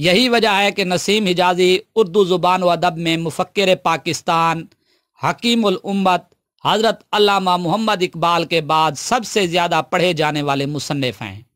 यही वजह है कि नसीम हिजाजी उर्दू ज़ुबान व अदब में मुफ़क्र पाकिस्तान हकीमत हज़रत अल्लामा मोहम्मद इकबाल के बाद सबसे ज़्यादा पढ़े जाने वाले मुसनफ़ हैं।